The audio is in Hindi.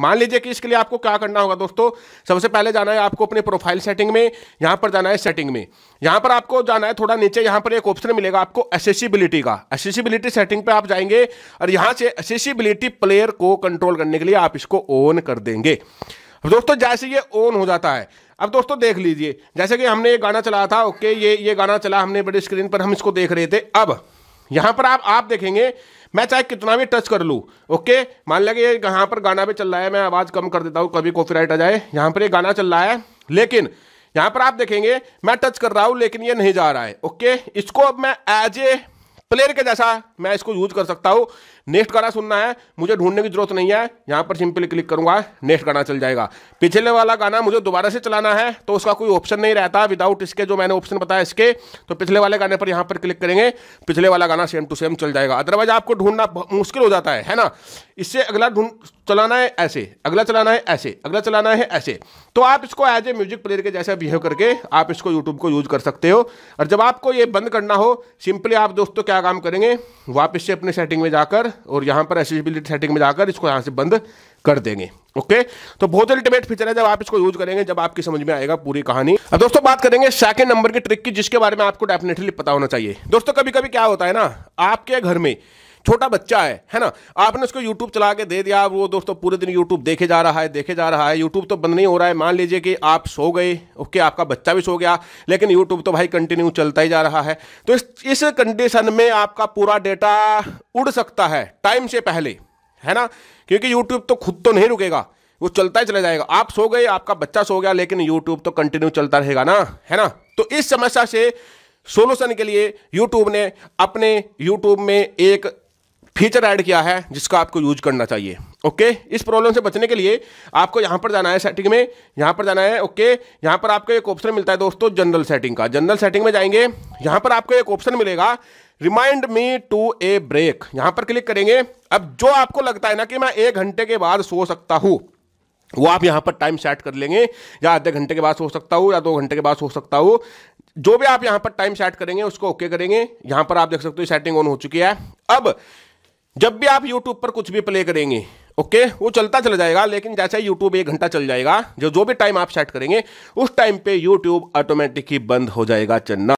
मान लीजिए कि इसके लिए आपको क्या करना होगा दोस्तों? सबसे पहले जाना है आपको अपने प्रोफ़ाइल सेटिंग में, यहाँ पर जाना है सेटिंग में। यहाँ पर आपको जाना है थोड़ा नीचे, यहाँ पर एक ऑप्शन मिलेगा आपको एसेसिबिलिटी का। एसेसिबिलिटी सेटिंग पे आप जाएँगे और यहाँ से एसेसिबिलिटी प्लेयर को कंट्रोल करने के लिए आप इसको ऑन कर देंगे। दोस्तों, जैसे ये ऑन हो जाता है, अब दोस्तों देख लीजिए, जैसे कि हमने ये गाना चलाया था ओके ये ये गाना चला हमने बड़ी स्क्रीन पर, हम इसको देख रहे थे। अब यहाँ पर आप आप देखेंगे मैं चाहे कितना भी टच कर लूँ ओके मान लिया कि यहाँ पर गाना भी चल रहा है, मैं आवाज़ कम कर देता हूँ, कभी कॉपीराइट आ जाए, यहाँ पर ये गाना चल रहा है, लेकिन यहाँ पर आप देखेंगे, मैं टच कर रहा हूँ, लेकिन ये नहीं जा रहा है ओके इसको अब मैं एज ए प्लेयर के जैसा मैं इसको यूज़ कर सकता हूँ। नेक्स्ट गाना सुनना है, मुझे ढूँढने की ज़रूरत नहीं है। यहाँ पर सिंपली क्लिक करूँगा, नेक्स्ट गाना चल जाएगा। पिछले वाला गाना मुझे दोबारा से चलाना है तो उसका कोई ऑप्शन नहीं रहता विदाउट इसके जो मैंने ऑप्शन बताया इसके। तो पिछले वाले गाने पर यहाँ पर क्लिक करेंगे, पिछले वाला गाना सेम टू सेम चल जाएगा। अदरवाइज़ आपको ढूंढना मुश्किल हो जाता है है ना? इससे अगला ढूंढ चलाना है ऐसे, अगला चलाना है ऐसे, अगला चलाना है ऐसे। तो आप इसको एज ए म्यूज़िक प्लेयर के जैसे बिहेव करके आप इसको यूट्यूब को यूज़ कर सकते हो। और जब आपको ये बंद करना हो सिंपली आप दोस्तों क्या काम करेंगे? वापस से अपने सेटिंग में जाकर और यहाँ पर एसेसिबिलिटी सेटिंग में जाकर इसको यहाँ से बंद कर देंगे। ओके तो बहुत अल्टीमेट फीचर है जब आप इसको यूज़ करेंगे, जब आपकी समझ में आएगा पूरी कहानी। अब दोस्तों बात करेंगे सेकंड नंबर की ट्रिक की, जिसके बारे में आपको डेफिनेटली पता होना चाहिए। दोस्तों कभी कभी क्या होता है ना, आपके घर में छोटा बच्चा है है ना? आपने उसको यूट्यूब चला के दे दिया, वो दोस्तों पूरे दिन यूट्यूब देखे जा रहा है, देखे जा रहा है। यूट्यूब तो बंद नहीं हो रहा है। मान लीजिए कि आप सो गए, ओके, आपका बच्चा भी सो गया, लेकिन यूट्यूब तो भाई कंटिन्यू चलता ही जा रहा है। तो इस कंडीशन में आपका पूरा डेटा उड़ सकता है टाइम से पहले, है ना? क्योंकि यूट्यूब तो खुद तो नहीं रुकेगा, वो चलता ही चला जाएगा। आप सो गए, आपका बच्चा सो गया, लेकिन यूट्यूब तो कंटिन्यू चलता रहेगा ना, है ना? तो इस समस्या से सोल्यूशन के लिए यूट्यूब ने अपने यूट्यूब में एक फीचर ऐड किया है जिसका आपको यूज़ करना चाहिए। ओके? इस प्रॉब्लम से बचने के लिए आपको यहाँ पर जाना है सेटिंग में। यहाँ पर जाना है, ओके? यहाँ पर आपको एक ऑप्शन मिलता है दोस्तों, जनरल सेटिंग का। जनरल सेटिंग में जाएँगे, यहाँ पर आपको एक ऑप्शन मिलेगा, remind me to a break. यहाँ पर क्लिक करेंगे। अब जो आपको लगता है ना कि मैं एक घंटे के बाद सो सकता हूँ, वो आप यहाँ पर टाइम सेट कर लेंगे, या आधे घंटे के बाद सो सकता हूँ, या दो घंटे के बाद सो सकता हूँ। जो भी आप यहाँ पर टाइम सेट करेंगे, उसको ओके करेंगे। यहाँ पर आप देख सकते हो सेटिंग ऑन हो चुकी है। अब जब भी आप यूट्यूब पर कुछ भी प्ले करेंगे ओके वो चलता चला जाएगा, लेकिन जैसे यूट्यूब एक घंटा चल जाएगा, जो जो भी टाइम आप सेट करेंगे, उस टाइम पे यूट्यूब ऑटोमेटिक ही बंद हो जाएगा चलना